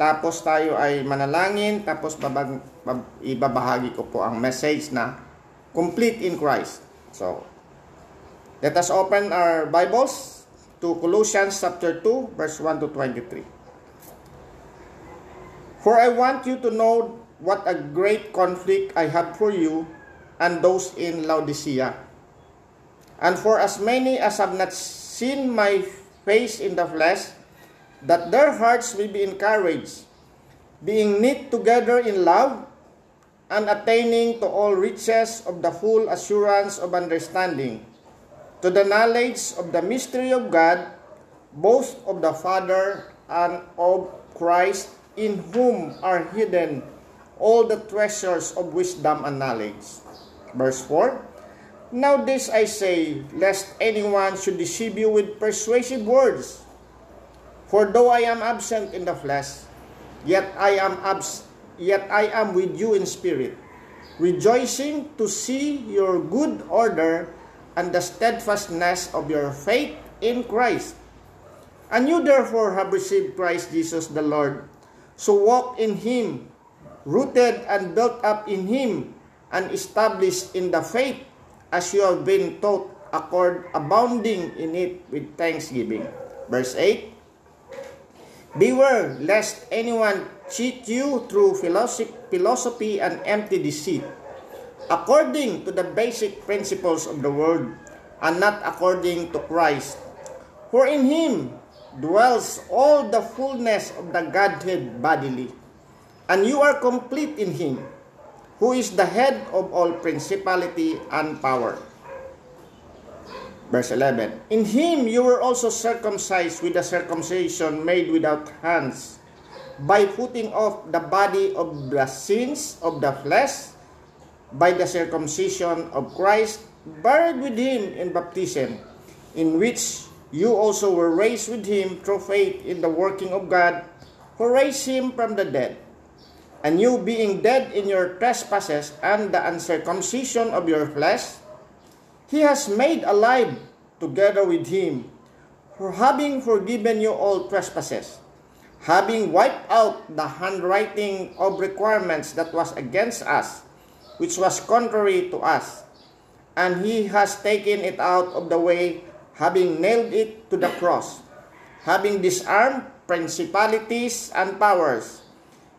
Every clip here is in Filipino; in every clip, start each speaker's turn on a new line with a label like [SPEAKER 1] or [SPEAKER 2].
[SPEAKER 1] Tapos tayo ay manalangin, tapos babag, bab, ibabahagi ko po ang message na complete in Christ. So, let us open our Bibles to Colossians chapter 2, verse 1 to 23. For I want you to know what a great conflict I have for you and those in Laodicea. And for as many as have not seen my face in the flesh, that their hearts may be encouraged, being knit together in love, and attaining to all riches of the full assurance of understanding, to the knowledge of the mystery of God, both of the Father and of Christ, in whom are hidden all the treasures of wisdom and knowledge. Verse 4 Now this I say, lest anyone should deceive you with persuasive words. For though I am absent in the flesh, yet I am abs- yet I am with you in spirit, rejoicing to see your good order and the steadfastness of your faith in Christ. And you therefore have received Christ Jesus the Lord. So walk in him, rooted and built up in him, and established in the faith as you have been taught, accord abounding in it with thanksgiving. Verse 8 Beware lest anyone cheat you through philosophy and empty deceit, according to the basic principles of the world, and not according to Christ. For in him dwells all the fullness of the Godhead bodily, and you are complete in him, who is the head of all principality and power. Verse 11 In him you were also circumcised with a circumcision made without hands, by putting off the body of the sins of the flesh, by the circumcision of Christ, buried with him in baptism, in which you also were raised with him through faith in the working of God, who raised him from the dead. And you being dead in your trespasses and the uncircumcision of your flesh, He has made alive together with him, for having forgiven you all trespasses, having wiped out the handwriting of requirements that was against us, which was contrary to us, and he has taken it out of the way, having nailed it to the cross, having disarmed principalities and powers.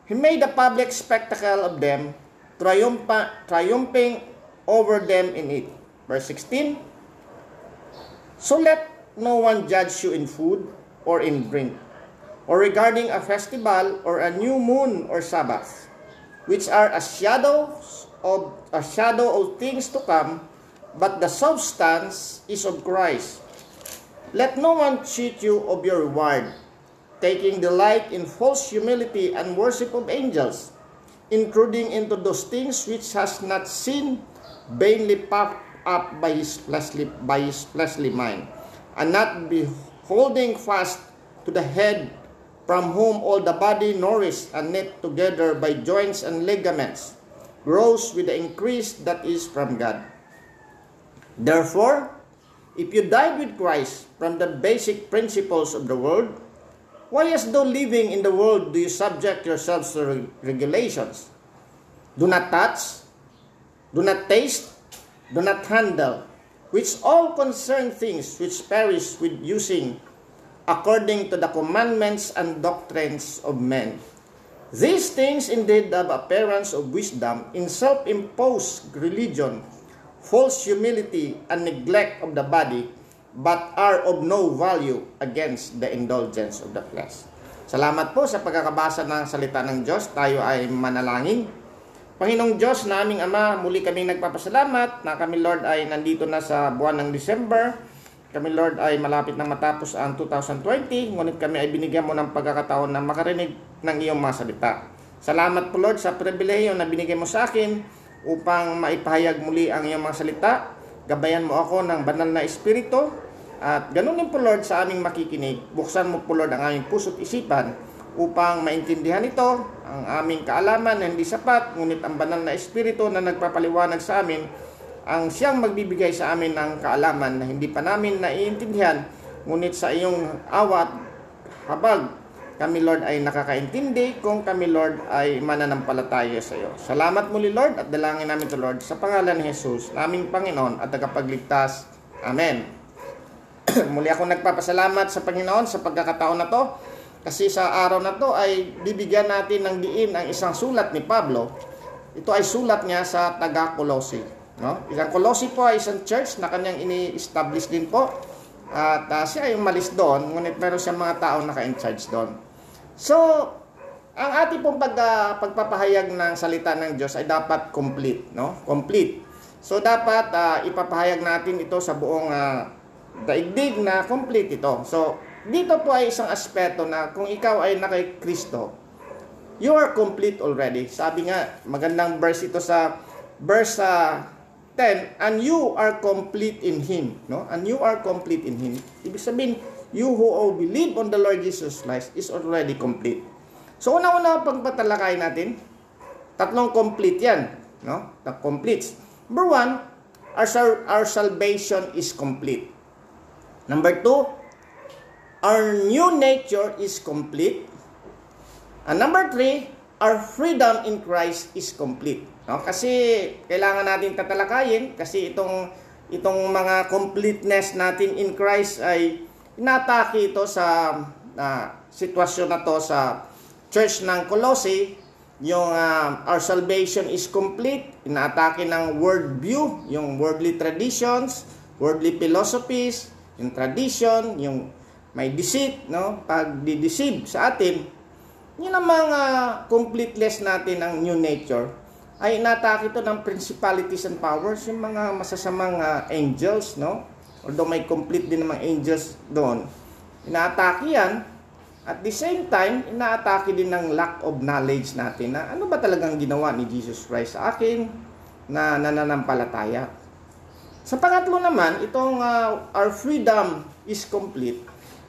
[SPEAKER 1] He made a public spectacle of them, triumphing over them in it. Verse 16, So let no one judge you in food or in drink, or regarding a festival or a new moon or Sabbath, which are a shadows of a shadow of things to come, but the substance is of Christ. Let no one cheat you of your reward, taking delight in false humility and worship of angels, intruding into those things which has not seen, vainly puffed up by his fleshly, by his fleshly mind, and not be holding fast to the head, from whom all the body nourished and knit together by joints and ligaments, grows with the increase that is from God. Therefore, if you died with Christ from the basic principles of the world, why as though living in the world do you subject yourselves to regulations? Do not touch, do not taste, do not handle, which all concern things which perish with using, according to the commandments and doctrines of men. These things indeed have appearance of wisdom in self-imposed religion, false humility, and neglect of the body, but are of no value against the indulgence of the flesh. Salamat po sa pagkakabasa ng salita ng Diyos. Tayo ay manalangin. Panginoong Diyos na aming Ama, muli kaming nagpapasalamat na kami Lord ay nandito na sa buwan ng December. Kami Lord ay malapit na matapos ang 2020, ngunit kami ay binigyan mo ng pagkakataon na makarinig ng iyong mga salita. Salamat po Lord sa pribileyo na binigay mo sa akin upang maipahayag muli ang iyong mga salita. Gabayan mo ako ng banal na espiritu at ganun din po Lord sa aming makikinig. Buksan mo po Lord ang aming puso't isipan upang maintindihan ito, ang aming kaalaman na hindi sapat, ngunit ang banal na espiritu na nagpapaliwanag sa amin, ang siyang magbibigay sa amin ng kaalaman na hindi pa namin naiintindihan, ngunit sa iyong awat, habag, kami Lord ay nakakaintindi, kung kami Lord ay mananampalataya sa iyo. Salamat muli Lord at dalangin namin to Lord sa pangalan ni Jesus, naming Panginoon at tagapagligtas. Amen. muli ako nagpapasalamat sa Panginoon sa pagkakataon na to kasi sa araw na to ay bibigyan natin ng diin ang isang sulat ni Pablo. Ito ay sulat niya sa taga-Colossi. No? Isang Colossi po ay isang church na kanyang ini-establish din po. At uh, siya ay umalis doon, ngunit meron siyang mga tao naka-in-charge doon. So, ang ating pong pag, uh, pagpapahayag ng salita ng Diyos ay dapat complete, no? Complete. So dapat uh, ipapahayag natin ito sa buong uh, daigdig na complete ito. So dito po ay isang aspeto na kung ikaw ay nakay Kristo, you are complete already. Sabi nga, magandang verse ito sa verse uh, 10, and you are complete in Him. No? And you are complete in Him. Ibig sabihin, you who all believe on the Lord Jesus Christ is already complete. So una-una pang patalakay natin, tatlong complete yan. No? The completes. Number one, our, our salvation is complete. Number two, our new nature is complete. And number three, our freedom in Christ is complete. No? Kasi kailangan natin tatalakayin kasi itong itong mga completeness natin in Christ ay inatake ito sa uh, sitwasyon na to sa church ng Colossae, yung uh, our salvation is complete, inaatake ng world view, yung worldly traditions, worldly philosophies, yung tradition, yung may deceit, no? Pag di-deceive sa atin, yun ang mga completeless natin ng new nature ay inatake ito ng principalities and powers, yung mga masasamang uh, angels, no? Although may complete din namang angels doon. Inaatake yan. At the same time, inaatake din ng lack of knowledge natin na ano ba talagang ginawa ni Jesus Christ sa akin na nananampalataya. Sa pangatlo naman, itong uh, our freedom is complete.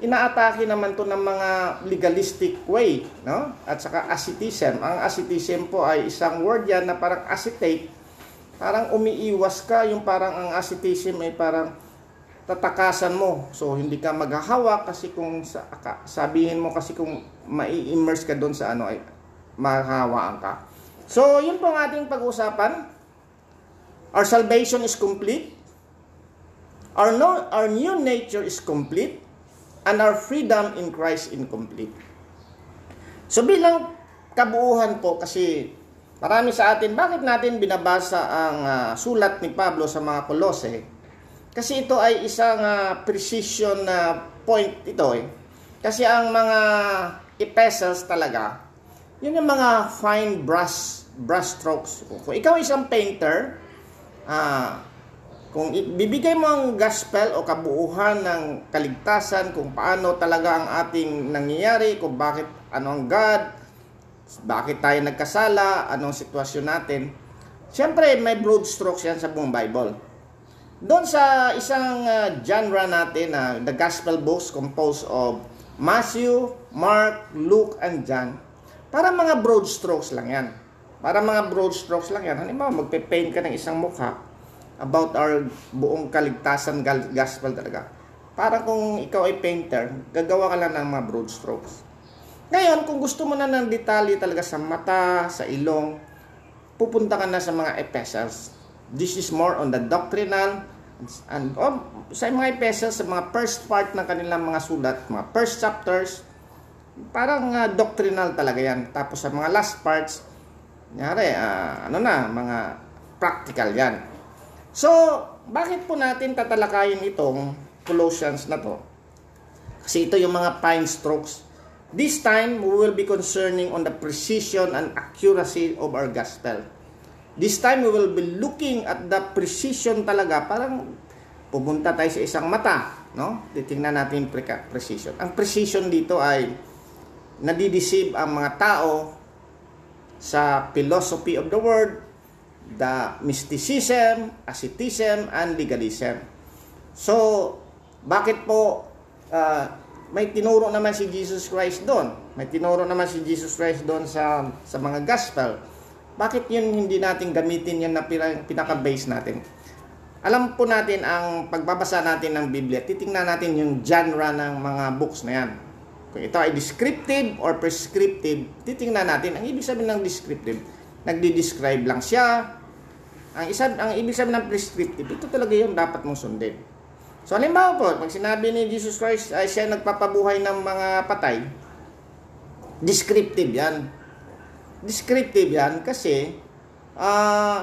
[SPEAKER 1] Inaatake naman to ng mga legalistic way, no? At saka asceticism. Ang asceticism po ay isang word yan na parang acetate. Parang umiiwas ka, yung parang ang asceticism ay parang tatakasan mo. So, hindi ka maghahawak kasi kung sa, sabihin mo kasi kung mai-immerse ka doon sa ano ay mahawaan ka. So, yun po ang ating pag-usapan. Our salvation is complete. Our, no, our new nature is complete. And our freedom in Christ incomplete. So, bilang kabuuhan po kasi marami sa atin, bakit natin binabasa ang uh, sulat ni Pablo sa mga Kolose? Kasi ito ay isang uh, precision na uh, point ito eh. Kasi ang mga epistles talaga, yun yung mga fine brush brush strokes. Kung ikaw isang painter, ah, kung bibigay mo ang gospel o kabuuhan ng kaligtasan, kung paano talaga ang ating nangyayari, kung bakit, ano ang God, bakit tayo nagkasala, anong sitwasyon natin, Siyempre, may broad strokes yan sa buong Bible. Doon sa isang uh, genre natin na uh, the gospel books composed of Matthew, Mark, Luke, and John, para mga broad strokes lang yan. Para mga broad strokes lang yan. Halimbawa, magpe-paint ka ng isang mukha about our buong kaligtasan gospel talaga. Para kung ikaw ay painter, gagawa ka lang ng mga broad strokes. Ngayon, kung gusto mo na ng detalye talaga sa mata, sa ilong, pupunta ka na sa mga epistles. This is more on the doctrinal And oh, sa mga epistles, sa mga first part ng kanilang mga sulat, mga first chapters, parang uh, doctrinal talaga yan. Tapos sa mga last parts, nyari, uh, ano na, mga practical yan. So, bakit po natin tatalakayin itong Colossians na to? Kasi ito yung mga fine strokes. This time, we will be concerning on the precision and accuracy of our gospel. This time we will be looking at the precision talaga. Parang pupunta tayo sa isang mata. No? Titingnan natin yung precision. Ang precision dito ay nadideceive ang mga tao sa philosophy of the world, the mysticism, asceticism, and legalism. So, bakit po uh, may tinuro naman si Jesus Christ doon? May tinuro naman si Jesus Christ doon sa, sa mga gospel bakit yun hindi natin gamitin yan na pinaka-base natin? Alam po natin ang pagbabasa natin ng Biblia, titingnan natin yung genre ng mga books na yan. Kung ito ay descriptive or prescriptive, titingnan natin. Ang ibig sabihin ng descriptive, nagdi-describe lang siya. Ang isa ang ibig sabihin ng prescriptive, ito talaga 'yung dapat mong sundin. So halimbawa po, pag sinabi ni Jesus Christ ay siya nagpapabuhay ng mga patay, descriptive 'yan. Descriptive 'yan kasi ah uh,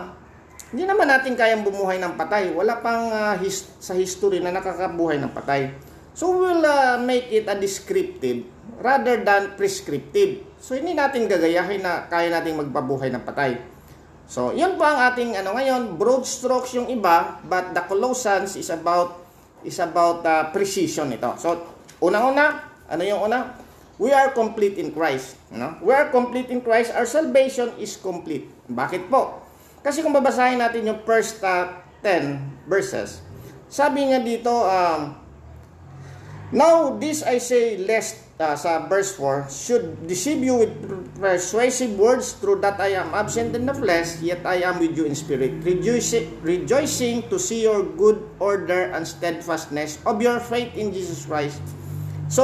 [SPEAKER 1] hindi naman natin kayang bumuhay ng patay. Wala pang uh, his- sa history na nakakabuhay ng patay. So we'll uh, make it a descriptive rather than prescriptive. So hindi natin gagayahin na kaya nating magpabuhay ng patay. So, yun po ang ating ano ngayon, broad strokes yung iba, but the Colossians is about is about uh, precision ito. So, unang-una, ano yung una? We are complete in Christ. No? We are complete in Christ. Our salvation is complete. Bakit po? Kasi kung babasahin natin yung first uh, 10 verses, sabi nga dito, um, Now, this I say lest, uh, sa verse 4, should deceive you with persuasive words through that I am absent in the flesh, yet I am with you in spirit, rejoicing, rejoicing to see your good order and steadfastness of your faith in Jesus Christ. So,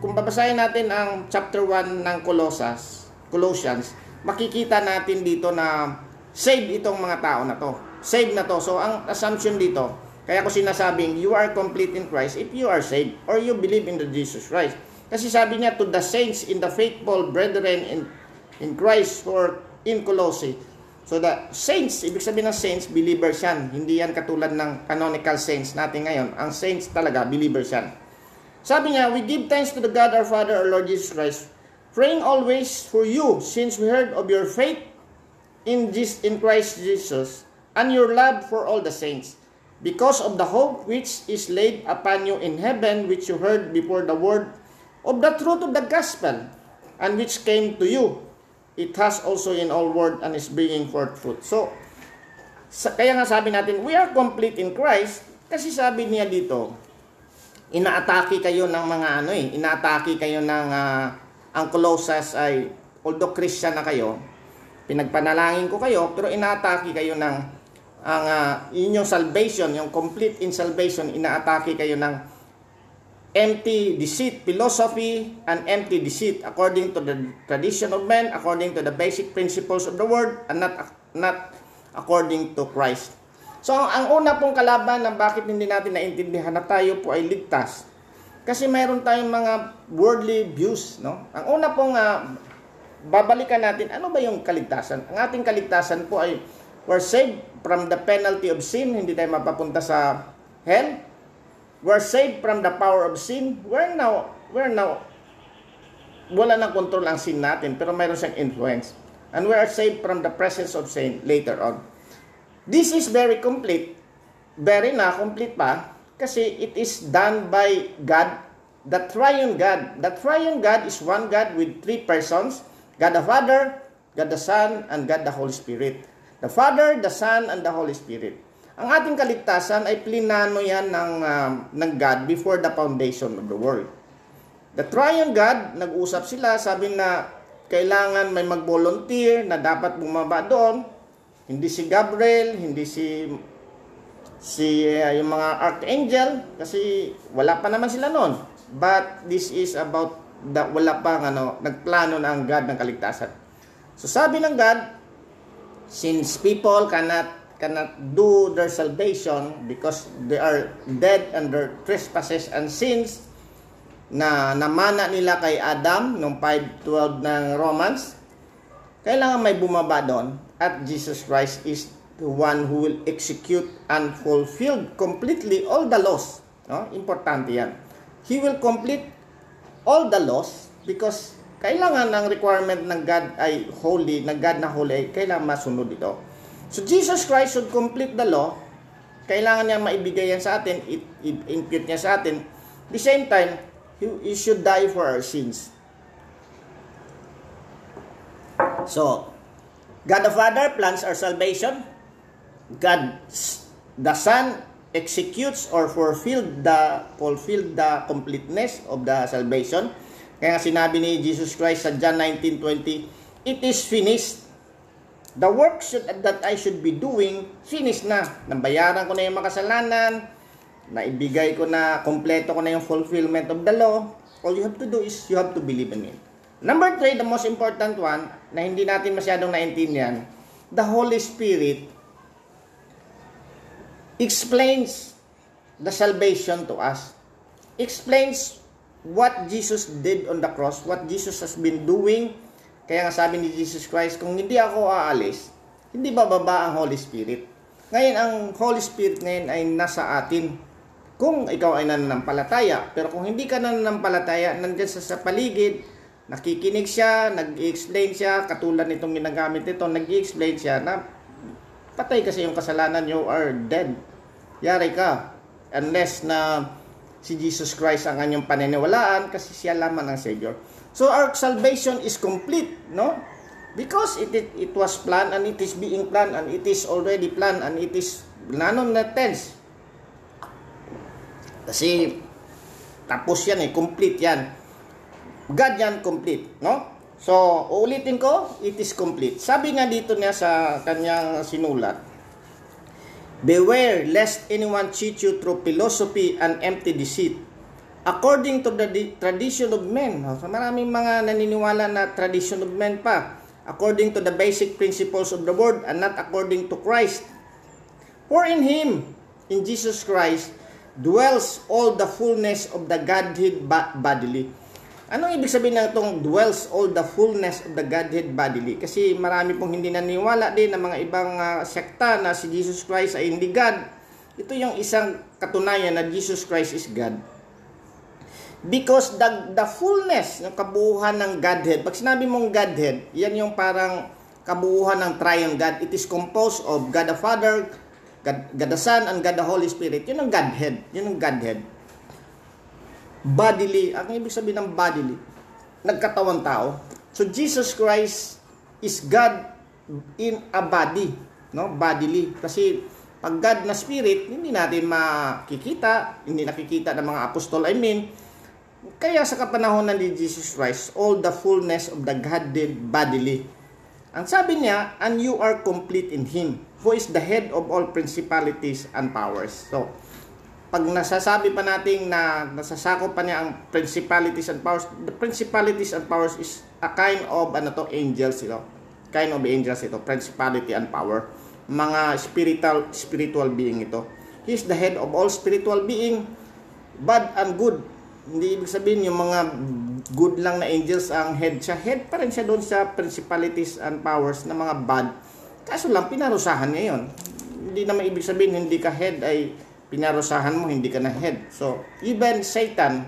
[SPEAKER 1] kung babasahin natin ang chapter 1 ng Colossas, Colossians, makikita natin dito na save itong mga tao na to. Save na to. So, ang assumption dito, kaya ko sinasabing, you are complete in Christ if you are saved or you believe in the Jesus Christ. Kasi sabi niya, to the saints in the faithful brethren in, in Christ or in Colossae. So the saints, ibig sabihin ng saints, believers yan. Hindi yan katulad ng canonical saints natin ngayon. Ang saints talaga, believers yan. Sabi niya, we give thanks to the God our Father, our Lord Jesus Christ, praying always for you, since we heard of your faith in, this, in Christ Jesus, and your love for all the saints because of the hope which is laid upon you in heaven, which you heard before the word of the truth of the gospel, and which came to you. It has also in all word and is bringing forth fruit. So, sa, kaya nga sabi natin, we are complete in Christ, kasi sabi niya dito, inaatake kayo ng mga ano eh, inaatake kayo ng, uh, ang Colossus ay, although Christian na kayo, pinagpanalangin ko kayo, pero inaatake kayo ng ang uh, inyong salvation, yung complete in salvation, inaatake kayo ng empty deceit philosophy and empty deceit according to the tradition of men, according to the basic principles of the word, and not, not according to Christ. So, ang una pong kalaban ng bakit hindi natin naintindihan na tayo po ay ligtas. Kasi mayroon tayong mga worldly views, no? Ang una pong uh, babalikan natin, ano ba yung kaligtasan? Ang ating kaligtasan po ay we're saved from the penalty of sin, hindi tayo mapapunta sa hell. We're saved from the power of sin. We're now, we're now, wala nang control ang sin natin, pero mayroon siyang influence. And we are saved from the presence of sin later on. This is very complete. Very na, complete pa. Kasi it is done by God, the triune God. The triune God is one God with three persons. God the Father, God the Son, and God the Holy Spirit. The Father, the Son, and the Holy Spirit. Ang ating kaligtasan ay plinano yan ng, uh, ng God before the foundation of the world. The Triune God, nag-usap sila, sabi na kailangan may mag-volunteer na dapat bumaba doon. Hindi si Gabriel, hindi si si uh, yung mga archangel kasi wala pa naman sila noon. But this is about the, wala pang ano, nagplano na ang God ng kaligtasan. So sabi ng God, since people cannot cannot do their salvation because they are dead under trespasses and sins na namana nila kay Adam noong 5.12 ng Romans, kailangan may bumaba doon at Jesus Christ is the one who will execute and fulfill completely all the laws. No? Importante yan. He will complete all the laws because kailangan ang requirement ng God ay holy, ng God na holy, kailangan masunod ito. So Jesus Christ should complete the law. Kailangan niya maibigay yan sa atin, impute niya sa atin. the same time, He should die for our sins. So, God the Father plans our salvation. God the Son executes or fulfilled the fulfilled the completeness of the salvation. Kaya sinabi ni Jesus Christ sa John 19:20, It is finished. The work should, that I should be doing, finished na. Nabayaran ko na yung makasalanan, naibigay ko na, kompleto ko na yung fulfillment of the law. all you have to do is you have to believe in it. Number three, the most important one, na hindi natin masyadong naintindihan, the Holy Spirit explains the salvation to us. Explains what Jesus did on the cross, what Jesus has been doing. Kaya nga sabi ni Jesus Christ, kung hindi ako aalis, hindi bababa ang Holy Spirit. Ngayon, ang Holy Spirit ngayon ay nasa atin. Kung ikaw ay nananampalataya, pero kung hindi ka nananampalataya, nandyan sa, sa paligid, nakikinig siya, nag-explain siya, katulad nitong ginagamit nito, nag-explain siya na patay kasi yung kasalanan, you are dead. Yari ka. Unless na si Jesus Christ ang kanyang paniniwalaan kasi siya lamang ang Savior. So our salvation is complete, no? Because it, it, it was planned and it is being planned and it is already planned and it is nanon na tense. Kasi tapos yan eh, complete yan. God yan complete, no? So, uulitin ko, it is complete. Sabi nga dito niya sa kanyang sinulat, Beware lest anyone cheat you through philosophy and empty deceit. According to the tradition of men. So, maraming mga naniniwala na tradition of men pa. According to the basic principles of the word and not according to Christ. For in Him, in Jesus Christ, dwells all the fullness of the Godhead bodily. Anong ibig sabihin ng itong dwells all the fullness of the Godhead bodily? Kasi marami pong hindi naniwala din ng mga ibang uh, sekta na si Jesus Christ ay hindi God. Ito yung isang katunayan na Jesus Christ is God. Because the, the fullness, yung kabuuhan ng Godhead, pag sinabi mong Godhead, yan yung parang kabuuhan ng Triune God. It is composed of God the Father, God, God the Son, and God the Holy Spirit. Yun ang Godhead. Yun ang Godhead. Bodily. Ang ibig sabihin ng bodily, nagkatawang tao. So Jesus Christ is God in a body. No? Bodily. Kasi pag God na spirit, hindi natin makikita, hindi nakikita ng mga apostol, I mean, kaya sa kapanahonan ni Jesus Christ, all the fullness of the Godhead bodily. Ang sabi niya, and you are complete in Him, who is the head of all principalities and powers. So, pag nasasabi pa natin na nasasakop pa niya ang principalities and powers, the principalities and powers is a kind of ano to, angels ito. Kind of angels ito, principality and power. Mga spiritual spiritual being ito. He is the head of all spiritual being, bad and good hindi ibig sabihin yung mga good lang na angels ang head siya. Head pa rin siya doon sa principalities and powers na mga bad. Kaso lang, pinarusahan niya yun. Hindi naman ibig sabihin hindi ka head ay pinarusahan mo, hindi ka na head. So, even Satan,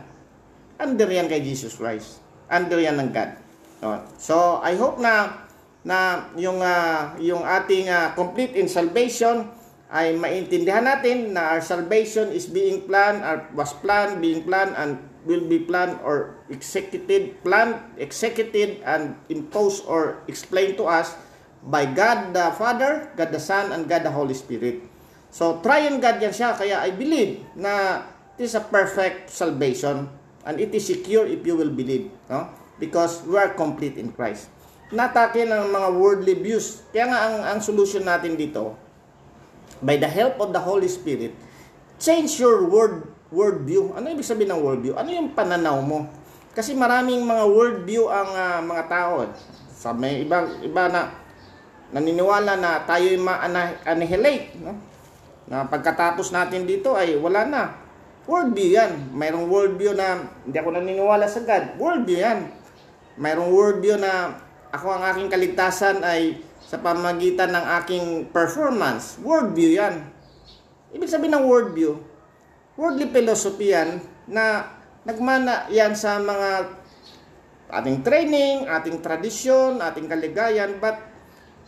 [SPEAKER 1] under yan kay Jesus Christ. Under yan ng God. So, I hope na na yung uh, yung ating uh, complete in salvation ay maintindihan natin na our salvation is being planned, or was planned, being planned, and will be planned or executed, planned, executed, and imposed or explained to us by God the Father, God the Son, and God the Holy Spirit. So, triune God yan siya, kaya I believe na it is a perfect salvation and it is secure if you will believe. No? Because we are complete in Christ. Natake ng mga worldly views. Kaya nga ang, ang solution natin dito, by the help of the Holy Spirit, change your word worldview. Ano ibig sabihin ng worldview? Ano yung pananaw mo? Kasi maraming mga worldview ang uh, mga tao. Sa may iba iba na naniniwala na tayo ay ma-annihilate, no? Na pagkatapos natin dito ay wala na. Worldview yan. Mayroong worldview na hindi ako naniniwala sa God. Worldview yan. Mayroong worldview na ako ang aking kaligtasan ay sa pamagitan ng aking performance. Worldview yan. Ibig sabihin ng worldview, worldly philosophy yan na nagmana yan sa mga ating training, ating tradisyon, ating kaligayan. But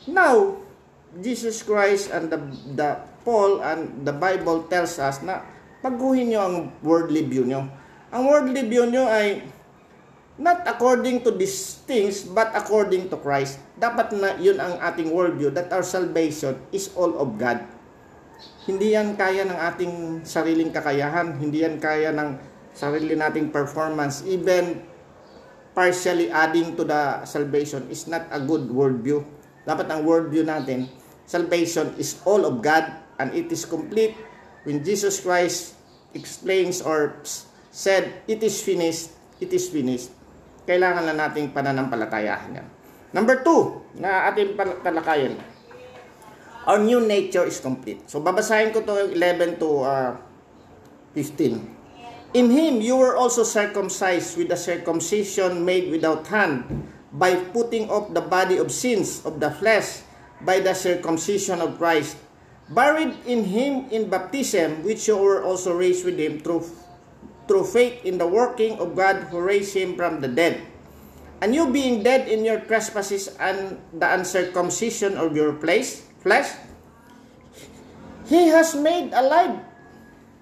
[SPEAKER 1] now, Jesus Christ and the, the Paul and the Bible tells us na pagguhin nyo ang worldly view nyo. Ang worldly view nyo ay Not according to these things, but according to Christ. Dapat na yun ang ating worldview, that our salvation is all of God. Hindi yan kaya ng ating sariling kakayahan, hindi yan kaya ng sarili nating performance, even partially adding to the salvation is not a good worldview. Dapat ang worldview natin, salvation is all of God and it is complete when Jesus Christ explains or said, it is finished it is finished. Kailangan na nating pananampalatayahan yan. Number two, na ating talakayan. Our new nature is complete. So, babasahin ko to 11 to uh, 15. In Him, you were also circumcised with a circumcision made without hand, by putting off the body of sins of the flesh by the circumcision of Christ, buried in Him in baptism, which you were also raised with Him through, through faith in the working of God who raised Him from the dead and you being dead in your trespasses and the uncircumcision of your place, flesh, He has made alive.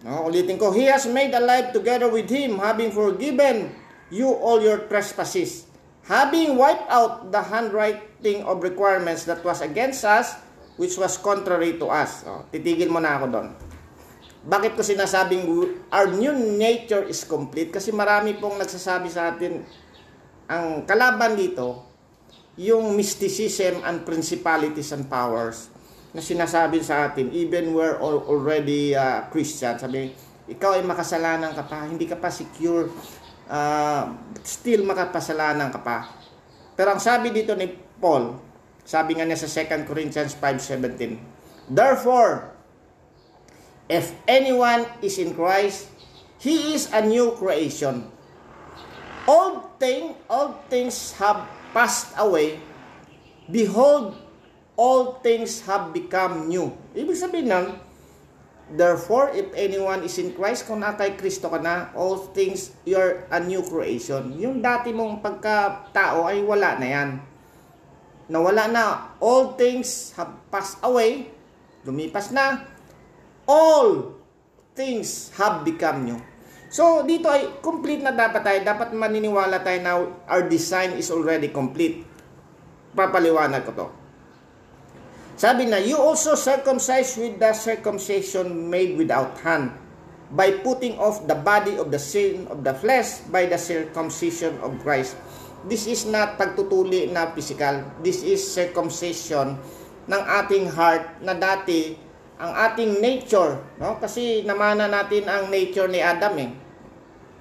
[SPEAKER 1] No, ulitin ko, He has made alive together with Him, having forgiven you all your trespasses, having wiped out the handwriting of requirements that was against us, which was contrary to us. Oh, titigil mo na ako doon. Bakit ko sinasabing our new nature is complete? Kasi marami pong nagsasabi sa atin, ang kalaban dito, yung mysticism and principalities and powers na sinasabi sa atin, even we're already uh, Christian, sabi, ikaw ay makasalanan ka pa, hindi ka pa secure, uh, still makapasalanan ka pa. Pero ang sabi dito ni Paul, sabi nga niya sa 2 Corinthians 5.17, Therefore, if anyone is in Christ, he is a new creation Old thing, old things have passed away. Behold, all things have become new. Ibig sabihin nun, Therefore, if anyone is in Christ, kung nakay Kristo ka na, all things, you're a new creation. Yung dati mong pagkatao ay wala na yan. Nawala na. All things have passed away. Lumipas na. All things have become new. So, dito ay complete na dapat tayo. Dapat maniniwala tayo na our design is already complete. Papaliwanag ko to. Sabi na, you also circumcised with the circumcision made without hand by putting off the body of the sin of the flesh by the circumcision of Christ. This is not pagtutuli na physical. This is circumcision ng ating heart na dati ang ating nature, no? Kasi namana natin ang nature ni Adam eh.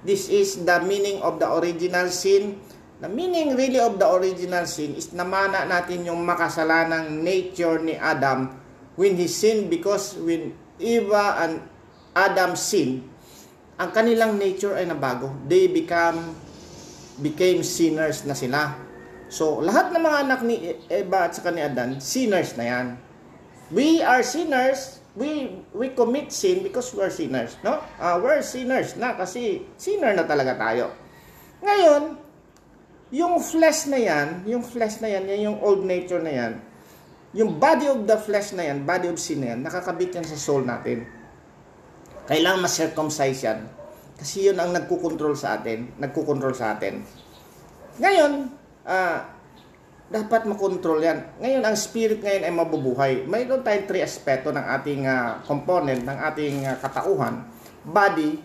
[SPEAKER 1] This is the meaning of the original sin. The meaning really of the original sin is namana natin yung makasalanang nature ni Adam when he sinned because when Eva and Adam sin, ang kanilang nature ay nabago. They become became sinners na sila. So, lahat ng mga anak ni Eva at saka ni Adan, sinners na yan. We are sinners. We we commit sin because we are sinners, no? Uh, we're sinners na kasi sinner na talaga tayo. Ngayon, yung flesh na yan, yung flesh na yan, yung old nature na yan, yung body of the flesh na yan, body of sin na yan, nakakabit yan sa soul natin. Kailangan ma-circumcise yan. Kasi yun ang nagkukontrol sa atin, nagkukontrol sa atin. Ngayon, ah, uh, dapat makontrol yan. Ngayon, ang spirit ngayon ay mabubuhay. Mayroon tayong three aspeto ng ating uh, component, ng ating uh, katauhan. Body,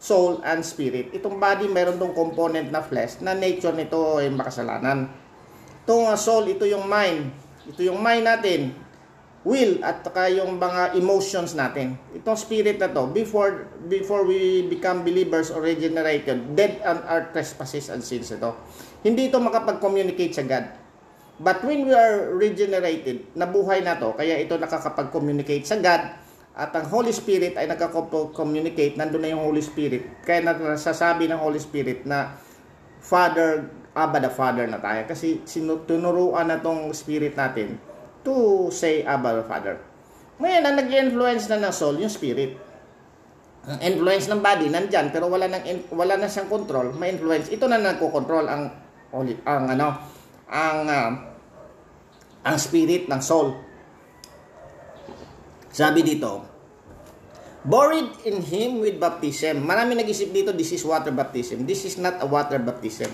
[SPEAKER 1] soul, and spirit. Itong body, mayroon tong component na flesh, na nature nito ay makasalanan. Itong uh, soul, ito yung mind. Ito yung mind natin. Will, at saka yung mga emotions natin. Itong spirit na to, before, before we become believers or regenerated, dead on our trespasses and sins ito. Hindi ito makapag-communicate sa God. But when we are regenerated, nabuhay na to, kaya ito nakakapag-communicate sa God, at ang Holy Spirit ay nakakapag-communicate, nandun na yung Holy Spirit. Kaya nasasabi ng Holy Spirit na Father, Abba the Father na tayo. Kasi tinuruan na tong Spirit natin to say Abba the Father. Ngayon, ang nag-influence na ng soul, yung Spirit. Ang influence ng body, nandyan, pero wala, nang, wala na siyang control, may influence. Ito na nagko-control ang, ang ano, ang uh, ang spirit ng soul. Sabi dito, buried in him with baptism. Marami nag-isip dito, this is water baptism. This is not a water baptism.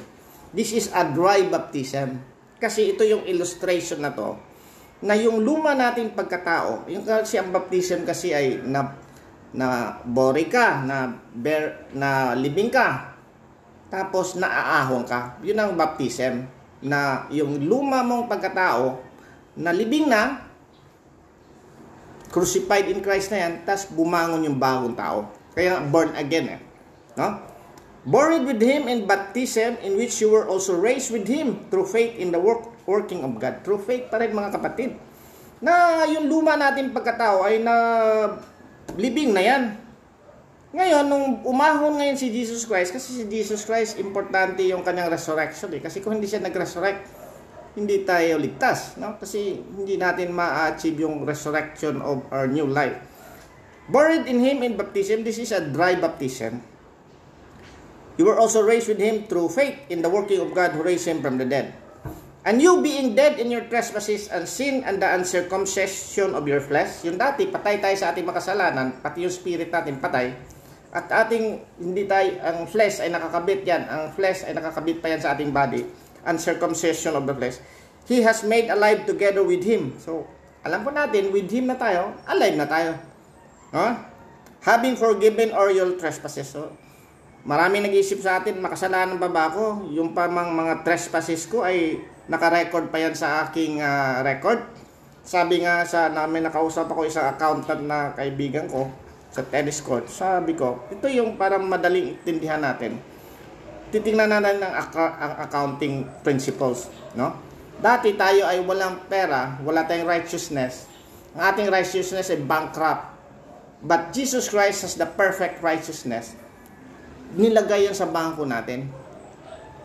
[SPEAKER 1] This is a dry baptism. Kasi ito yung illustration na to, na yung luma nating pagkatao, yung kasi ang baptism kasi ay na na bori ka, na bear, na libing ka, tapos naaahon ka. Yun ang baptism na yung luma mong pagkatao na libing na, crucified in Christ na yan, tas bumangon yung bagong tao. Kaya born again eh. No? Buried with him in baptism in which you were also raised with him through faith in the work, working of God. Through faith pa rin mga kapatid. Na yung luma natin pagkatao ay na living na yan. Ngayon, nung umahon ngayon si Jesus Christ, kasi si Jesus Christ, importante yung kanyang resurrection eh. Kasi kung hindi siya nag-resurrect, hindi tayo ligtas. No? Kasi hindi natin ma-achieve yung resurrection of our new life. Buried in Him in baptism, this is a dry baptism. You were also raised with Him through faith in the working of God who raised Him from the dead. And you being dead in your trespasses and sin and the uncircumcision of your flesh, yung dati, patay tayo sa ating makasalanan, pati yung spirit natin patay, at ating, hindi tayo, ang flesh ay nakakabit yan, ang flesh ay nakakabit pa yan sa ating body, uncircumcision of the flesh. He has made alive together with Him. So, alam po natin, with Him na tayo, alive na tayo. No? Having forgiven all your trespasses. So, marami nag-iisip sa atin, makasalanan pa ba ako? Yung pa mga trespasses ko ay naka-record pa yan sa aking uh, record. Sabi nga sa namin nakausap ako isang accountant na kaibigan ko, sa tennis court, sabi ko, ito yung parang madaling intindihan natin. Titingnan natin ng accounting principles, no? Dati tayo ay walang pera, wala tayong righteousness. Ang ating righteousness ay bankrupt. But Jesus Christ has the perfect righteousness. Nilagay yan sa bangko natin.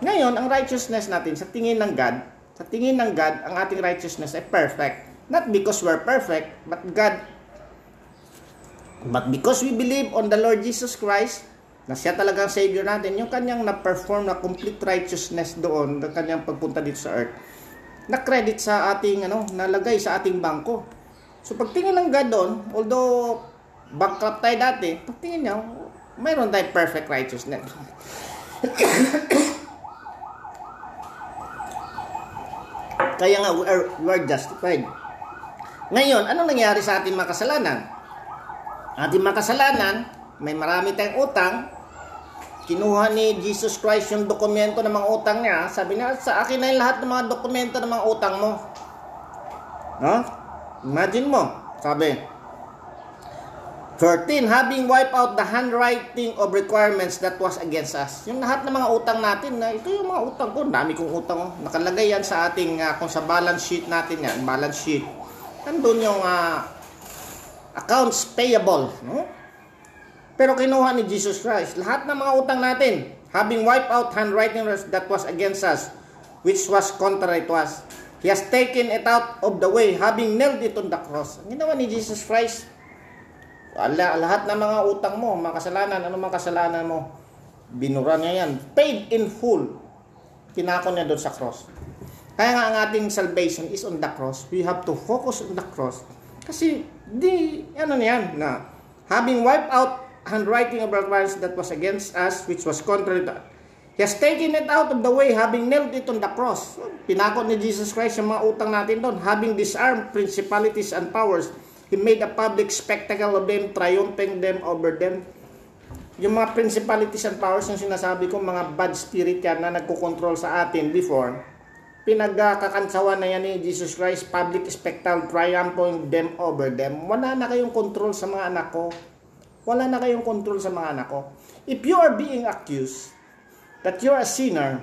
[SPEAKER 1] Ngayon, ang righteousness natin sa tingin ng God, sa tingin ng God, ang ating righteousness ay perfect. Not because we're perfect, but God But because we believe on the Lord Jesus Christ, na siya talagang Savior natin, yung kanyang na-perform na complete righteousness doon, ng kanyang pagpunta dito sa earth, na-credit sa ating, ano, nalagay sa ating bangko. So pagtingin ng God doon, although bankrupt tayo dati, pagtingin niya, mayroon tayong perfect righteousness. Kaya nga, we are, we are justified. Ngayon, anong nangyari sa ating mga kasalanan? Ating makasalanan, may marami tayong utang, kinuha ni Jesus Christ yung dokumento ng mga utang niya, sabi niya, sa akin na yung lahat ng mga dokumento ng mga utang mo. No? Imagine mo, sabi. 13, having wiped out the handwriting of requirements that was against us. Yung lahat ng mga utang natin, na ito yung mga utang ko, dami kong utang. Nakalagay yan sa ating, uh, kung sa balance sheet natin yan, balance sheet. Nandun yung uh, accounts payable. No? Pero kinuha ni Jesus Christ lahat ng mga utang natin, having wiped out handwriting that was against us, which was contrary to us. He has taken it out of the way, having nailed it on the cross. Ang ginawa ni Jesus Christ, ala, lahat ng mga utang mo, mga kasalanan, mga kasalanan mo, binura niya yan. Paid in full. Pinako niya doon sa cross. Kaya nga ang ating salvation is on the cross. We have to focus on the cross kasi, di, ano niyan, na having wiped out handwriting of requirements that was against us, which was contrary to He has taken it out of the way, having nailed it on the cross. So, pinakot ni Jesus Christ yung mga utang natin doon. Having disarmed principalities and powers, He made a public spectacle of them, triumphing them over them. Yung mga principalities and powers, yung sinasabi ko, mga bad spirit yan na nagkukontrol sa atin before, pinagkakakantsawan na yan ni Jesus Christ, public spectacle, triumphing them over them. Wala na kayong control sa mga anak ko. Wala na kayong control sa mga anak ko. If you are being accused that you are a sinner,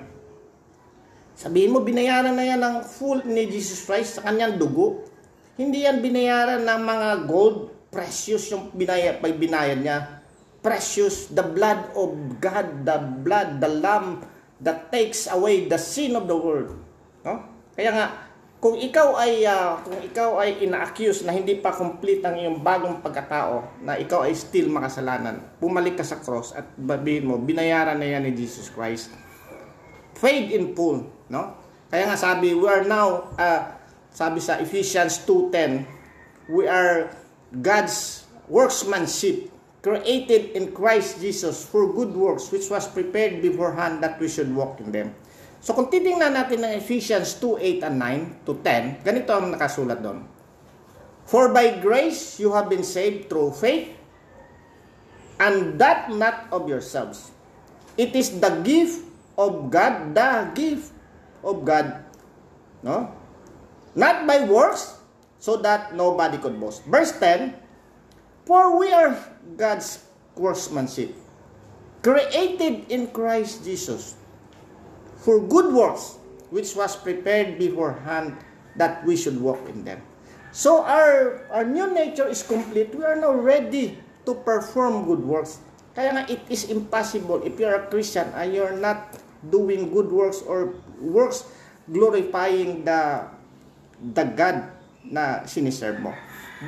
[SPEAKER 1] sabihin mo, binayaran na yan ng full ni Jesus Christ sa kanyang dugo. Hindi yan binayaran ng mga gold, precious yung binayad, binayad niya. Precious, the blood of God, the blood, the lamb that takes away the sin of the world. No? Kaya nga, kung ikaw ay uh, kung ikaw ay ina-accuse na hindi pa complete ang iyong bagong pagkatao, na ikaw ay still makasalanan, bumalik ka sa cross at babihin mo, binayaran na yan ni Jesus Christ. Paid in full, no? Kaya nga sabi, we are now uh, sabi sa Ephesians 2:10, we are God's workmanship created in Christ Jesus for good works which was prepared beforehand that we should walk in them. So kung titingnan natin ng Ephesians 2, 8 and 9 to 10, ganito ang nakasulat doon. For by grace you have been saved through faith, and that not of yourselves. It is the gift of God, the gift of God. No? Not by works, so that nobody could boast. Verse 10, For we are God's workmanship, created in Christ Jesus for good works, which was prepared beforehand that we should walk in them. So our, our new nature is complete. We are now ready to perform good works. Kaya nga it is impossible if you are a Christian and you are not doing good works or works glorifying the the God na siniserve mo.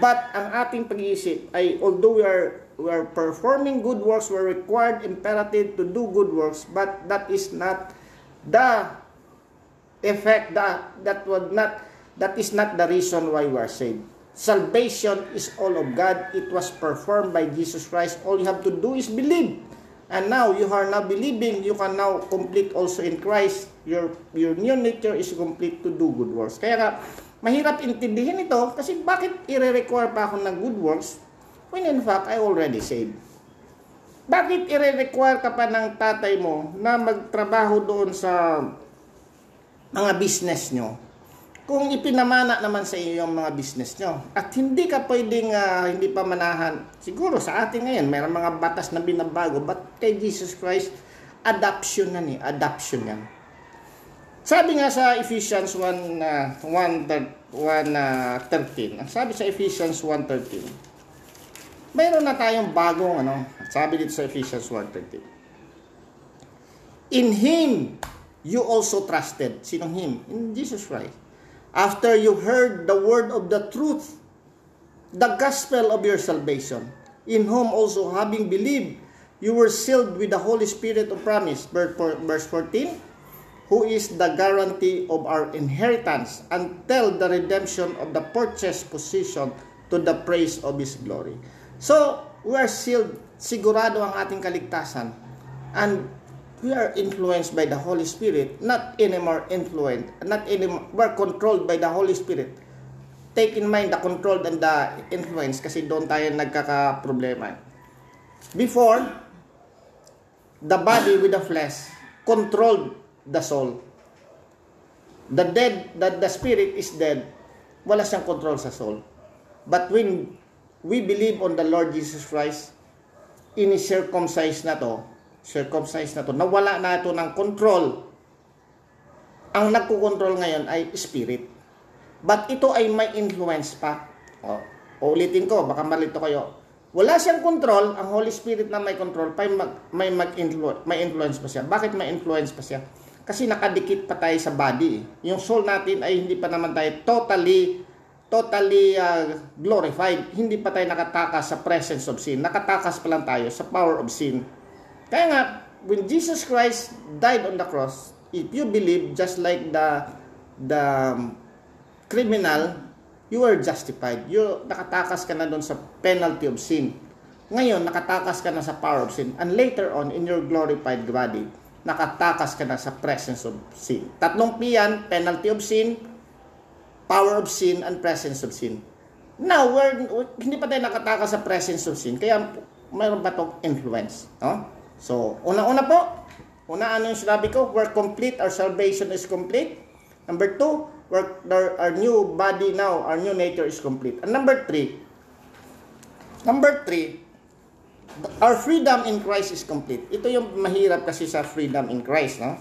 [SPEAKER 1] But ang ating pag-iisip ay although we are we are performing good works, we're required imperative to do good works, but that is not the effect that that would not that is not the reason why we are saved. Salvation is all of God. It was performed by Jesus Christ. All you have to do is believe. And now you are now believing, you can now complete also in Christ. Your your new nature is complete to do good works. Kaya nga, mahirap intindihin ito kasi bakit i-require pa ako ng good works when in fact I already saved? Bakit i-require ka pa ng tatay mo na magtrabaho doon sa mga business nyo? Kung ipinamana naman sa iyo yung mga business nyo at hindi ka pwedeng uh, hindi pa manahan, siguro sa atin ngayon, mayroong mga batas na binabago, but kay Jesus Christ, adoption na ni, adoption yan. Sabi nga sa Ephesians 1, uh, 1, 1 uh, 13, sabi sa Ephesians 1.13, mayroon na tayong bagong, ano, sabi dito sa Ephesians 1.13, In Him, you also trusted. Sinong Him? In Jesus Christ. After you heard the word of the truth, the gospel of your salvation, in whom also having believed, you were sealed with the Holy Spirit of promise. Verse 14, who is the guarantee of our inheritance until the redemption of the purchased possession to the praise of His glory. So, we are sealed, sigurado ang ating kaligtasan. And we are influenced by the Holy Spirit, not anymore influenced, not anymore, we're controlled by the Holy Spirit. Take in mind the control and the influence kasi doon tayo nagkaka-problema. Before, the body with the flesh controlled the soul. The dead, that the spirit is dead, wala siyang control sa soul. But when we believe on the Lord Jesus Christ, ini-circumcise na to, circumcise na to, nawala na ito ng control. Ang nagkukontrol ngayon ay spirit. But ito ay may influence pa. O, ulitin ko, baka malito kayo. Wala siyang control, ang Holy Spirit na may control, may, mag, may, mag-influence, may influence pa siya. Bakit may influence pa siya? Kasi nakadikit pa tayo sa body. Yung soul natin ay hindi pa naman tayo totally totally uh, glorified. Hindi pa tayo nakatakas sa presence of sin. Nakatakas pa lang tayo sa power of sin. Kaya nga, when Jesus Christ died on the cross, if you believe just like the the criminal, you are justified. You nakatakas ka na doon sa penalty of sin. Ngayon, nakatakas ka na sa power of sin. And later on, in your glorified body, nakatakas ka na sa presence of sin. Tatlong P penalty of sin, power of sin, and presence of sin. Now, we're, hindi pa tayo nakatakas sa presence of sin, kaya mayroon ba itong influence? No? So, una-una po, una ano yung sinabi ko, we're complete, our salvation is complete. Number two, we're, our new body now, our new nature is complete. And number three, number three, our freedom in Christ is complete. Ito yung mahirap kasi sa freedom in Christ, no?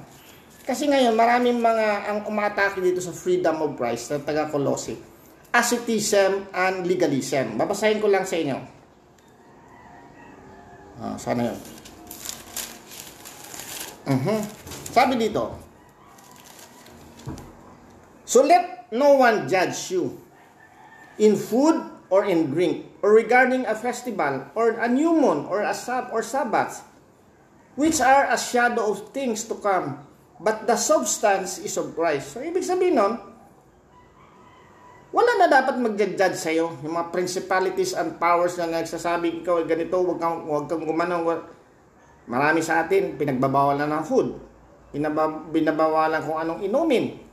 [SPEAKER 1] Kasi ngayon, maraming mga ang umatake dito sa freedom of Christ na taga Colossi. Asceticism and legalism. Babasahin ko lang sa inyo. Ah, sana yun. Uh-huh. Sabi dito, So let no one judge you in food or in drink, or regarding a festival, or a new moon, or a sab or Sabbath, which are a shadow of things to come, but the substance is of Christ. So, ibig sabihin nun, wala na dapat mag-judge sa'yo. Yung mga principalities and powers na nagsasabi, ikaw ganito, wag kang, wag kang gumanong. Marami sa atin, pinagbabawalan ng food. Binabawalan kung anong inumin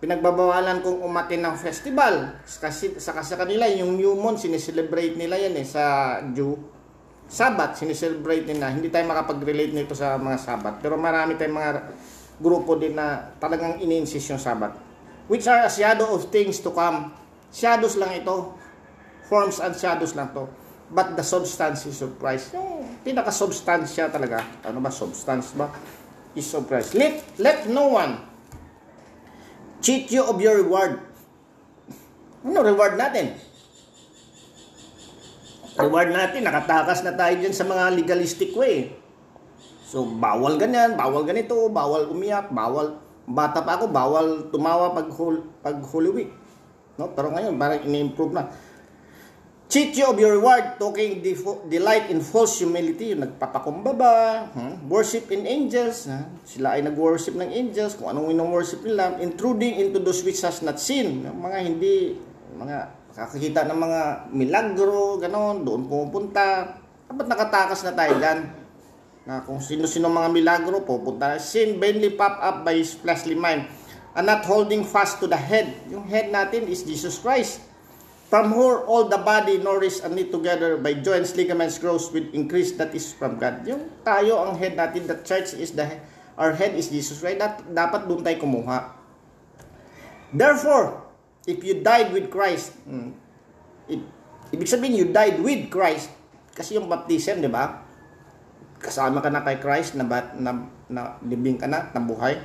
[SPEAKER 1] pinagbabawalan kong umatin ng festival. Kasi sa, sa kanila, yung new moon, sineselebrate nila yan eh, sa Jew. Sabat, sineselebrate nila. Hindi tayo makapag-relate nito sa mga Sabat. Pero marami tayong mga grupo din na talagang ininsist yung Sabat. Which are a shadow of things to come. Shadows lang ito. Forms and shadows lang to. but the substances of Christ. Yung pinaka-substansya talaga. Ano ba? Substance ba? Is of Christ. Let, let no one cheat you of your reward. Ano reward natin? Reward natin, nakatakas na tayo dyan sa mga legalistic way. So, bawal ganyan, bawal ganito, bawal umiyak, bawal, bata pa ako, bawal tumawa pag, hul, pag Holy Week. No? Pero ngayon, parang ini-improve na. Cheat you of your reward, talking delight in false humility, nagpapakumbaba, hmm? worship in angels, ha? sila ay nag-worship ng angels, kung anong ino-worship nila, intruding into those which has not seen, mga hindi, mga kakakita ng mga milagro, ganon, doon pumupunta. Dapat nakatakas na tayo dyan. Na kung sino-sino mga milagro, pupunta. Sin vainly pop up by his fleshly mind and not holding fast to the head. Yung head natin is Jesus Christ From whom all the body nourished and knit together by joints, ligaments grows with increase that is from God. Yung tayo, ang head natin, the church is the, our head is Jesus, right? That, dapat doon tayo kumuha. Therefore, if you died with Christ, hmm, it, ibig sabihin you died with Christ, kasi yung baptism, di ba? Kasama ka na kay Christ, na, na, na libing ka na, nabuhay.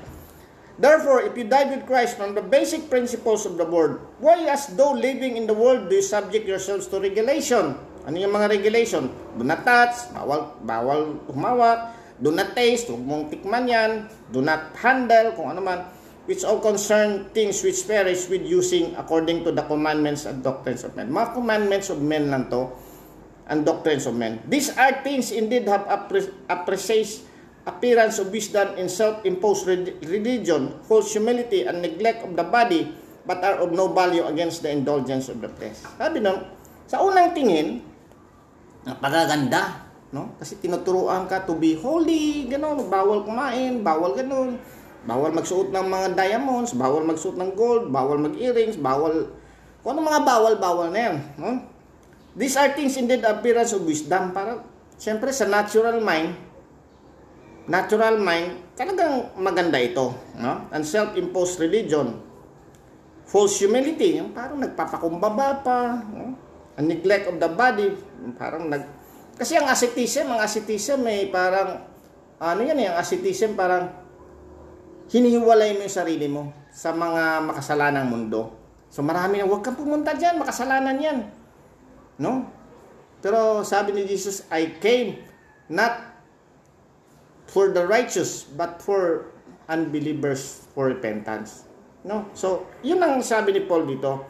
[SPEAKER 1] Therefore, if you died with Christ from the basic principles of the world, why as though living in the world do you subject yourselves to regulation? Ano yung mga regulation? Do not touch, bawal, bawal humawak, do not taste, huwag mong tikman yan, do not handle, kung ano man, which all concern things which perish with using according to the commandments and doctrines of men. Mga commandments of men lang to, and doctrines of men. These are things indeed have appreciation appearance of wisdom in self-imposed religion, false humility, and neglect of the body, but are of no value against the indulgence of the flesh. Sabi nun, sa unang tingin, napakaganda, no? Kasi tinuturuan ka to be holy, gano'n, bawal kumain, bawal gano'n, bawal magsuot ng mga diamonds, bawal magsuot ng gold, bawal mag-earrings, bawal, kung ano mga bawal-bawal na yan, no? These are things indeed appearance of wisdom, para, siyempre sa natural mind, natural mind, talagang maganda ito. No? And self-imposed religion, false humility, yung parang nagpapakumbaba pa, no? and neglect of the body, parang nag... Kasi ang asceticism, ang asceticism may parang, ano yan eh, ang asceticism parang hinihiwalay mo yung sarili mo sa mga makasalanang mundo. So marami na, huwag kang pumunta dyan, makasalanan yan. No? Pero sabi ni Jesus, I came not for the righteous but for unbelievers for repentance. No? So, yun ang sabi ni Paul dito.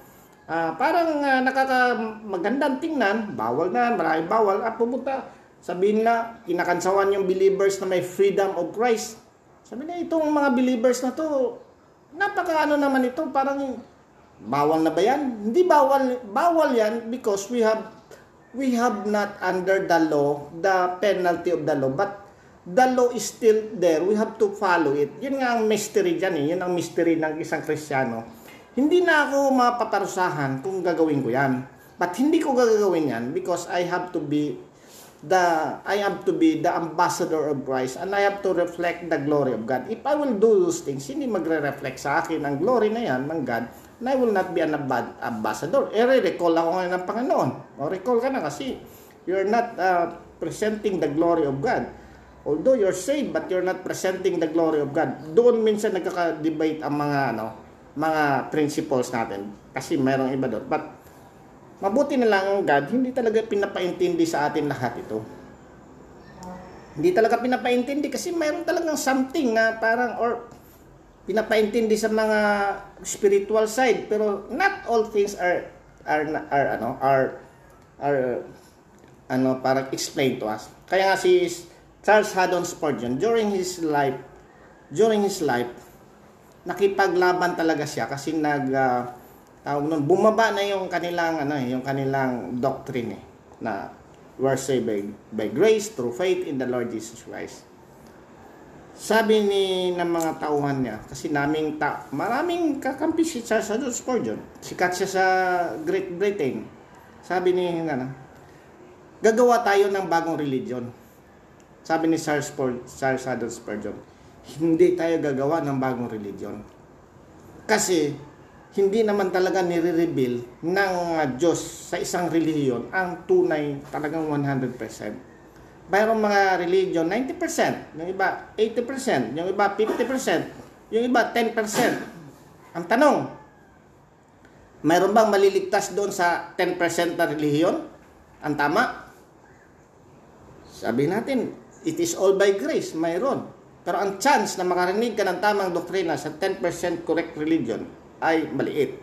[SPEAKER 1] Uh, parang uh, nakaka magandang tingnan, bawal na, maraming bawal. At pumunta, sabihin na, kinakansawan yung believers na may freedom of Christ. Sabi na, itong mga believers na to, napaka ano naman ito, parang bawal na ba yan? Hindi bawal, bawal yan because we have we have not under the law the penalty of the law, but the law is still there. We have to follow it. Yun nga ang mystery dyan eh. Yun ang mystery ng isang Kristiyano. Hindi na ako mapaparusahan kung gagawin ko yan. But hindi ko gagawin yan because I have to be the I have to be the ambassador of Christ and I have to reflect the glory of God. If I will do those things, hindi magre-reflect sa akin ang glory na yan ng God and I will not be an ambassador. I-recall ako ngayon ng Panginoon. O recall ka na kasi you're not uh, presenting the glory of God although you're saved but you're not presenting the glory of God. Doon minsan nagkaka-debate ang mga ano, mga principles natin kasi mayroong iba doon. But mabuti na lang ang God, hindi talaga pinapaintindi sa atin lahat ito. Hindi talaga pinapaintindi kasi mayroon talagang something na parang or pinapaintindi sa mga spiritual side pero not all things are are are ano are are ano parang explain to us. Kaya nga si Charles Haddon Spurgeon during his life during his life nakipaglaban talaga siya kasi nag uh, tawag nun, bumaba na yung kanilang ano eh, yung kanilang doctrine eh, na we're saved by, by grace through faith in the Lord Jesus Christ. Sabi ni ng mga tauhan niya, kasi naming ta maraming kakampi si Charles Haddon Spurgeon. Sikat siya sa Great Britain. Sabi ni ano, gagawa tayo ng bagong religion sabi ni Charles, Spur, Charles Haddon Spurgeon, hindi tayo gagawa ng bagong religion. Kasi, hindi naman talaga nire-reveal ng uh, Diyos sa isang relihiyon ang tunay talagang 100%. Mayroong mga religion 90%, yung iba 80%, yung iba 50%, yung iba 10%. Ang tanong, mayroon bang maliligtas doon sa 10% na relihiyon? Ang tama? Sabi natin, it is all by grace, mayroon. Pero ang chance na makarinig ka ng tamang doktrina sa 10% correct religion ay maliit.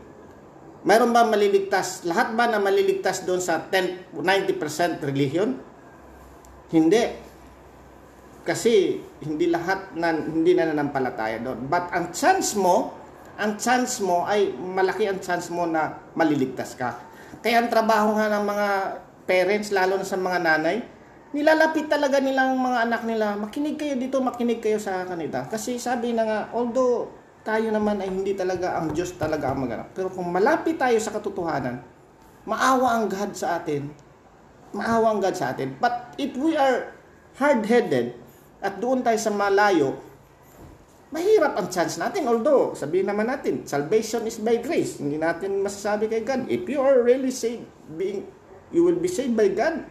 [SPEAKER 1] Mayroon ba maliligtas? Lahat ba na maliligtas doon sa 10, 90% religion? Hindi. Kasi hindi lahat na hindi na nanampalataya doon. But ang chance mo, ang chance mo ay malaki ang chance mo na maliligtas ka. Kaya ang trabaho nga ng mga parents, lalo na sa mga nanay, nilalapit talaga nilang mga anak nila, makinig kayo dito, makinig kayo sa kanila. Kasi sabi na nga, although tayo naman ay hindi talaga ang Diyos talaga ang maganap. Pero kung malapit tayo sa katotohanan, maawa ang God sa atin. Maawa God sa atin. But if we are hard-headed at doon tayo sa malayo, mahirap ang chance natin. Although, sabihin naman natin, salvation is by grace. Hindi natin masasabi kay God. If you are really saved, being, you will be saved by God.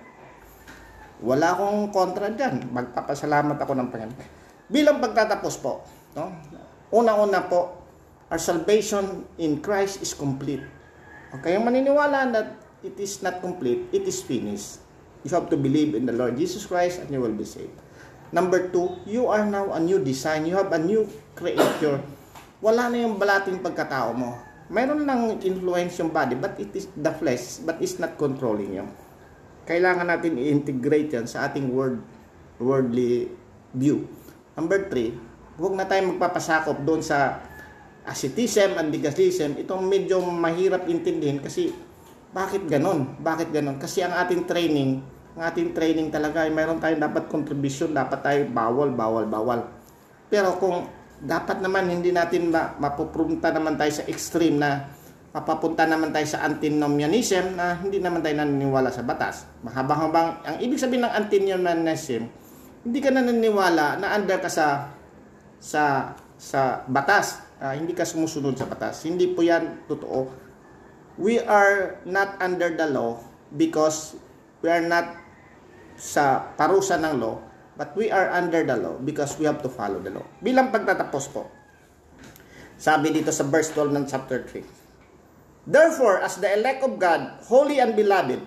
[SPEAKER 1] Wala akong kontra dyan. Magpapasalamat ako ng Panginoon. Bilang pagtatapos po, no? Una-una po, our salvation in Christ is complete. Okay, yung maniniwala that it is not complete, it is finished. You have to believe in the Lord Jesus Christ and you will be saved. Number two, you are now a new design. You have a new creator. Wala na yung balating pagkatao mo. Mayroon lang influence yung body, but it is the flesh, but it's not controlling you. Kailangan natin i-integrate yan sa ating word, worldly view. Number three, huwag na tayong magpapasakop doon sa asceticism and legalism. Itong medyo mahirap intindihin kasi bakit ganon? Bakit ganon? Kasi ang ating training, ang ating training talaga ay mayroon tayong dapat contribution, dapat tayo bawal, bawal, bawal. Pero kung dapat naman hindi natin ma mapupunta naman tayo sa extreme na mapapunta naman tayo sa antinomianism na hindi naman tayo naniniwala sa batas. Mahabang-habang, ang ibig sabihin ng antinomianism, hindi ka naniniwala na under ka sa sa sa batas. Uh, hindi ka sumusunod sa batas. Hindi po yan totoo. We are not under the law because we are not sa parusa ng law, but we are under the law because we have to follow the law. Bilang pagtatapos po, sabi dito sa verse 12 ng chapter 3, Therefore, as the elect of God, holy and beloved,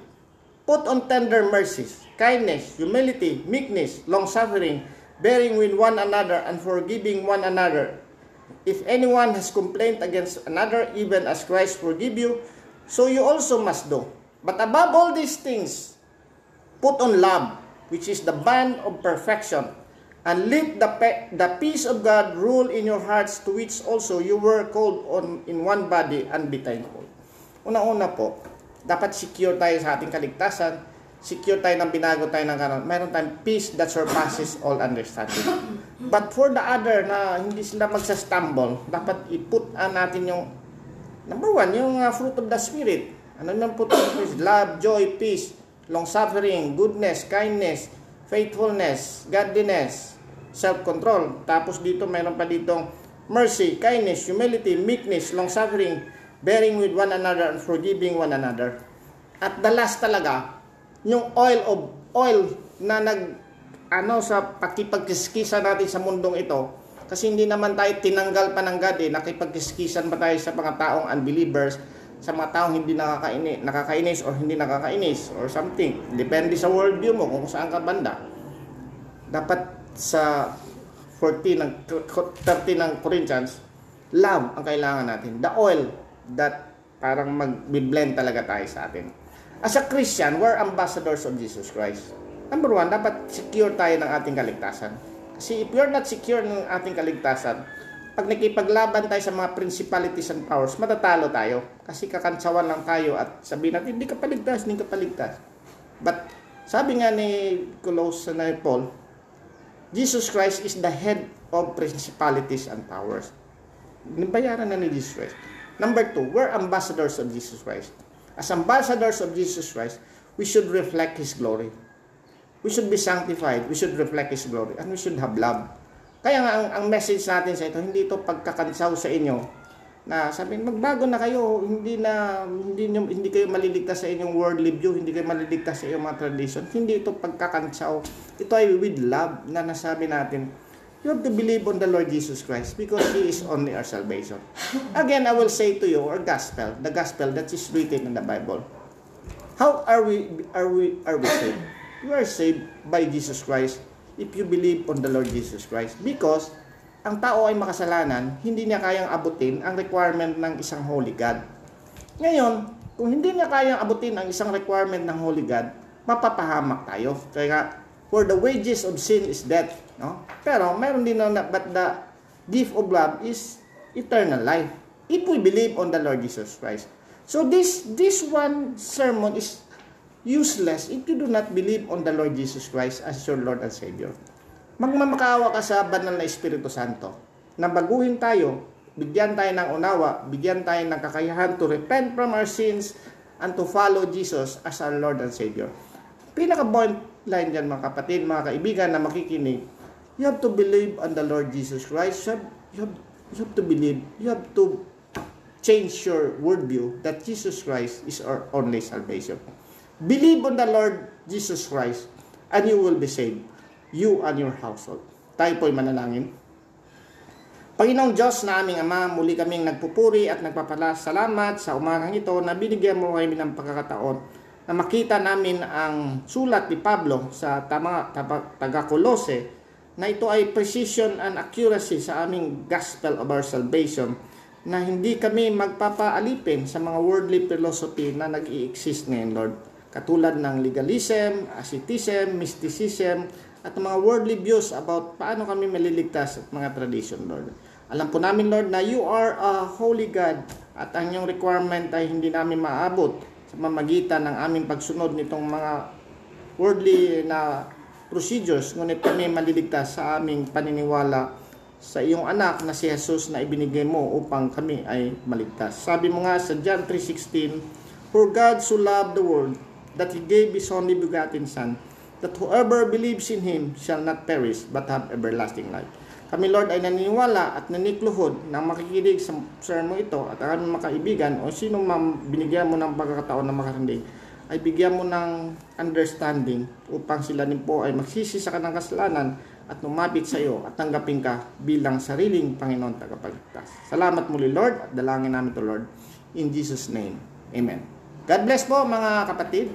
[SPEAKER 1] put on tender mercies, kindness, humility, meekness, long-suffering, bearing with one another and forgiving one another. If anyone has complained against another, even as Christ forgive you, so you also must do. But above all these things, put on love, which is the band of perfection, and let the, the peace of God rule in your hearts, to which also you were called on in one body, and be thankful. Una-una po, dapat secure tayo sa ating kaligtasan, secure tayo ng binago tayo ng karon, mayroon tayong peace that surpasses all understanding. But for the other na hindi sila magsa-stumble, dapat iput natin yung number one, yung uh, fruit of the Spirit. Ano of the Spirit? Love, joy, peace, long-suffering, goodness, kindness, faithfulness, godliness, self-control. Tapos dito, mayroon pa ditong mercy, kindness, humility, meekness, long-suffering, bearing with one another and forgiving one another. At the last talaga, yung oil of oil na nag ano sa pakipagkiskisan natin sa mundong ito kasi hindi naman tayo tinanggal pa ng God eh. Nakipagkiskisan pa tayo sa mga taong unbelievers sa mga taong hindi nakakainis, nakakainis or hindi nakakainis or something. Depende sa worldview mo kung saan ka banda. Dapat sa 14 ng 30 ng Corinthians love ang kailangan natin. The oil that parang mag-blend talaga tayo sa atin. As a Christian, we're ambassadors of Jesus Christ. Number one, dapat secure tayo ng ating kaligtasan. Kasi if you're not secure ng ating kaligtasan, pag nakipaglaban tayo sa mga principalities and powers, matatalo tayo. Kasi kakantsawan lang tayo at sabihin natin, hindi ka paligtas, hindi ka paligtas. But sabi nga ni Colossians na Paul, Jesus Christ is the head of principalities and powers. Nibayaran na ni Jesus Christ. Number two, we're ambassadors of Jesus Christ. As ambassadors of Jesus Christ, we should reflect His glory. We should be sanctified. We should reflect His glory. And we should have love. Kaya nga, ang, ang message natin sa ito, hindi ito pagkakansaw sa inyo na sabi magbago na kayo. Hindi na hindi nyo, hindi kayo maliligtas sa inyong worldly view. Hindi kayo maliligtas sa inyong mga tradition. Hindi ito pagkakantsaw ito ay with love na nasabi natin you have to believe on the Lord Jesus Christ because He is only our salvation. Again I will say to you our gospel the gospel that is written in the Bible. How are we are we are we saved you are saved by Jesus Christ if you believe on the Lord Jesus Christ because ang tao ay makasalanan, hindi niya kayang abutin ang requirement ng isang holy God. Ngayon, kung hindi niya kayang abutin ang isang requirement ng holy God, mapapahamak tayo. Kaya for the wages of sin is death. No? Pero mayroon din na, but the gift of love is eternal life. If we believe on the Lord Jesus Christ. So this this one sermon is useless if you do not believe on the Lord Jesus Christ as your Lord and Savior magmamakaawa ka sa banal na Espiritu Santo na baguhin tayo, bigyan tayo ng unawa, bigyan tayo ng kakayahan to repent from our sins and to follow Jesus as our Lord and Savior. Pinaka-point line dyan mga kapatid, mga kaibigan na makikinig, you have to believe on the Lord Jesus Christ. You have, you have, you have to believe, you have to change your worldview that Jesus Christ is our only salvation. Believe on the Lord Jesus Christ and you will be saved you and your household. Tayo po'y manalangin. Panginoong Diyos na aming Ama, muli kaming nagpupuri at nagpapasalamat sa umagang ito na binigyan mo kami ng pagkakataon na makita namin ang sulat ni Pablo sa tama, taga-Kolose na ito ay precision and accuracy sa aming gospel of our salvation na hindi kami magpapaalipin sa mga worldly philosophy na nag-i-exist ngayon, Lord. Katulad ng legalism, asceticism, mysticism, at mga worldly views about paano kami maliligtas at mga tradition, Lord. Alam po namin, Lord, na you are a holy God at ang iyong requirement ay hindi namin maabot sa mamagitan ng aming pagsunod nitong mga worldly na procedures, ngunit kami maliligtas sa aming paniniwala sa iyong anak na si Jesus na ibinigay mo upang kami ay maligtas. Sabi mo nga sa John 3.16, For God so loved the world that He gave His only begotten Son, that whoever believes in Him shall not perish but have everlasting life. Kami Lord ay naniniwala at nanikluhod na makikinig sa sermon ito at ang aming makaibigan o sino man binigyan mo ng pagkakataon na makarinig ay bigyan mo ng understanding upang sila din po ay magsisi sa kanang kasalanan at lumapit sa iyo at tanggapin ka bilang sariling Panginoon tagapagligtas. Salamat muli Lord at dalangin namin to Lord. In Jesus' name. Amen. God bless po mga kapatid.